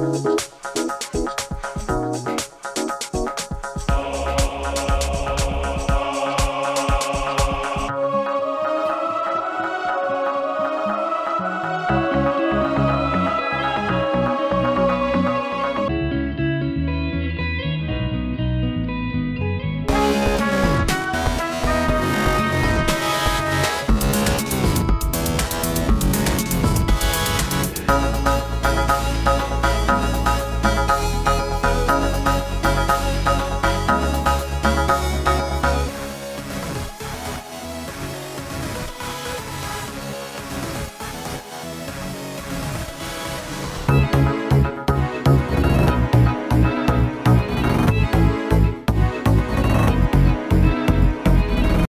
Música